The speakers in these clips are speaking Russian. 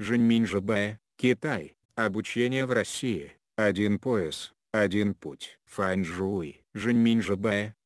Жэньминь Китай. Обучение в России. Один пояс, один путь. Фанчжуй. Жэньминь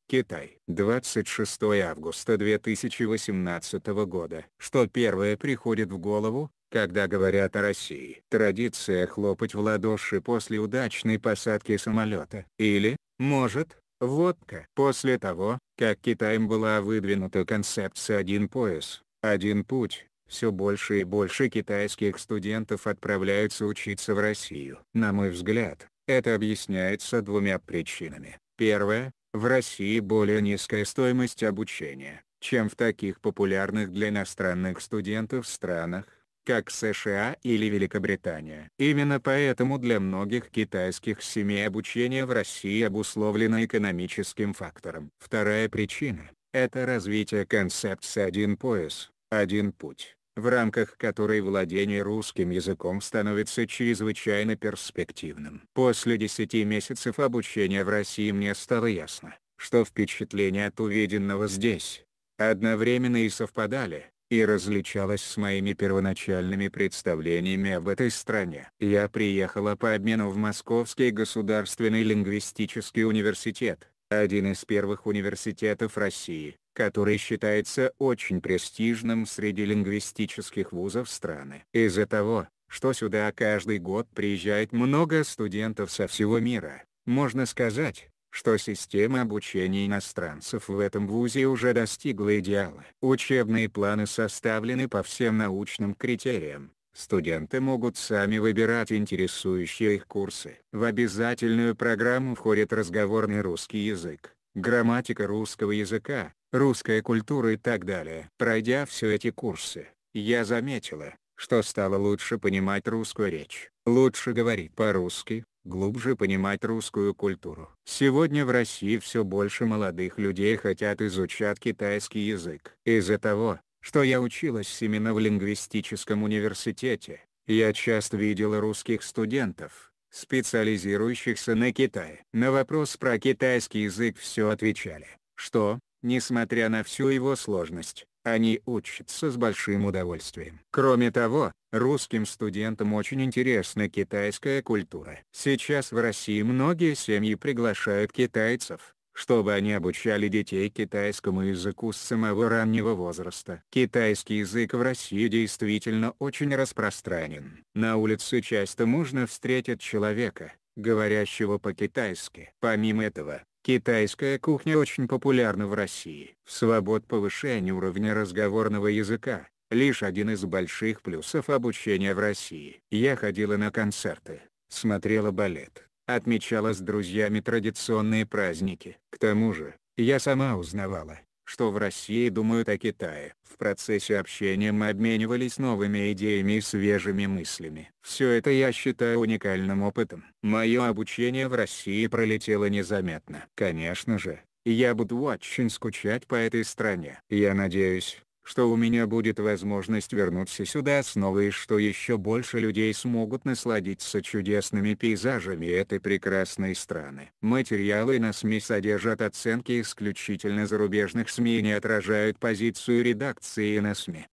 Китай. 26 августа 2018 года. Что первое приходит в голову, когда говорят о России? Традиция хлопать в ладоши после удачной посадки самолета. Или, может, водка. После того, как Китаем была выдвинута концепция «один пояс, один путь», все больше и больше китайских студентов отправляются учиться в Россию. На мой взгляд, это объясняется двумя причинами. Первое, в России более низкая стоимость обучения, чем в таких популярных для иностранных студентов странах, как США или Великобритания. Именно поэтому для многих китайских семей обучение в России обусловлено экономическим фактором. Вторая причина – это развитие концепции «один пояс, один путь», в рамках которой владение русским языком становится чрезвычайно перспективным. После 10 месяцев обучения в России мне стало ясно, что впечатления от увиденного здесь одновременно и совпадали, и различалась с моими первоначальными представлениями об этой стране. Я приехала по обмену в Московский государственный лингвистический университет, один из первых университетов России, который считается очень престижным среди лингвистических вузов страны. Из-за того, что сюда каждый год приезжает много студентов со всего мира, можно сказать, что система обучения иностранцев в этом вузе уже достигла идеала. Учебные планы составлены по всем научным критериям. Студенты могут сами выбирать интересующие их курсы. В обязательную программу входит разговорный русский язык, грамматика русского языка, русская культура и так далее. Пройдя все эти курсы, я заметила, что стало лучше понимать русскую речь, лучше говорить по-русски, глубже понимать русскую культуру. Сегодня в России все больше молодых людей хотят изучать китайский язык. Из-за того, что я училась именно в лингвистическом университете, я часто видела русских студентов, специализирующихся на Китае. На вопрос про китайский язык все отвечали, что, несмотря на всю его сложность, они учатся с большим удовольствием. Кроме того, русским студентам очень интересна китайская культура. Сейчас в России многие семьи приглашают китайцев, чтобы они обучали детей китайскому языку с самого раннего возраста. Китайский язык в России действительно очень распространен. На улице часто можно встретить человека, говорящего по-китайски. Помимо этого, Китайская кухня очень популярна в России. Свобод повышения уровня разговорного языка – лишь один из больших плюсов обучения в России. Я ходила на концерты, смотрела балет, отмечала с друзьями традиционные праздники. К тому же, я сама узнавала, что в России думают о Китае. В процессе общения мы обменивались новыми идеями и свежими мыслями. Все это я считаю уникальным опытом. Мое обучение в России пролетело незаметно. Конечно же, я буду очень скучать по этой стране. Я надеюсь, что у меня будет возможность вернуться сюда снова и что еще больше людей смогут насладиться чудесными пейзажами этой прекрасной страны. Материалы на СМИ содержат оценки исключительно зарубежных СМИ и не отражают позицию редакции на СМИ.